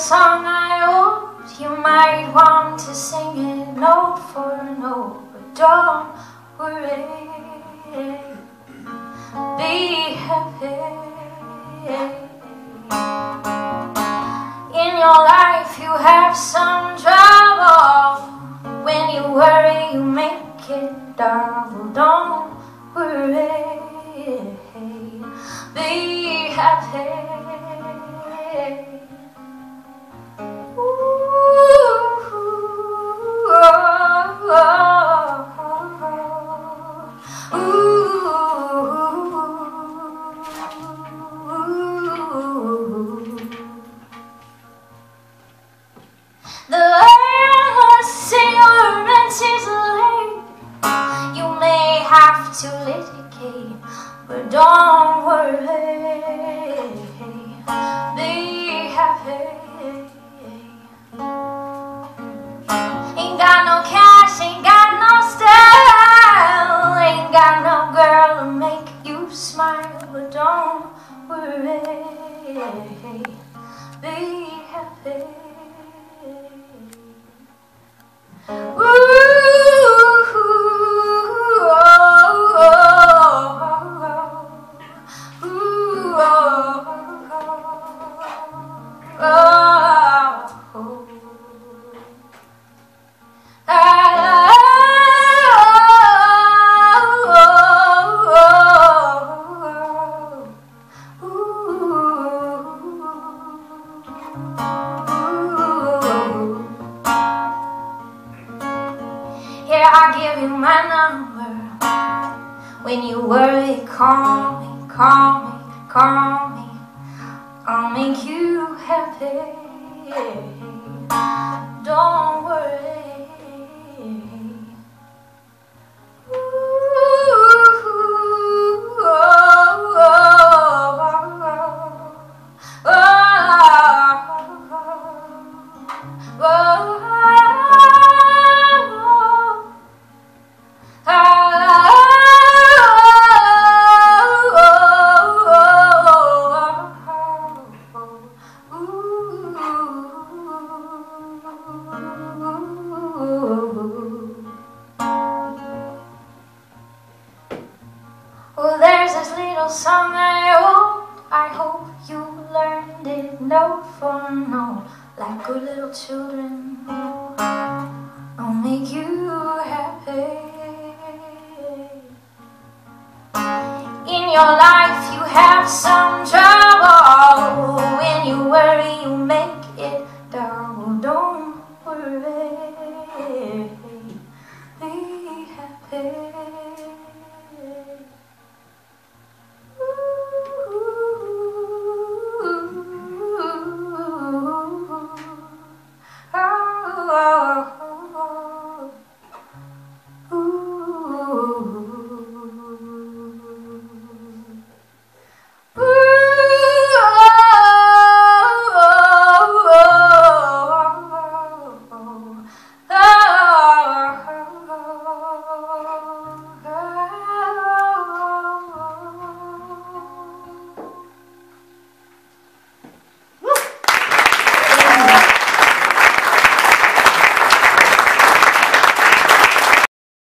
song I wrote. You might want to sing it note for note, but don't worry. Be happy. In your life, you have some trouble. When you worry, you make it double. Don't worry. Be happy. Have to litigate, but don't worry. Be happy. Ain't got no cash, ain't got no style, ain't got no girl to make you smile, but don't worry. Be happy. Here I give you my number. When you worry, call me, call me, call me. I'll make you happy. Don't worry. song I hope, I hope you learned it. Note for note Like good little children. I'll make you happy In your life you have some trouble. When you worry you make it double. Don't worry, be happy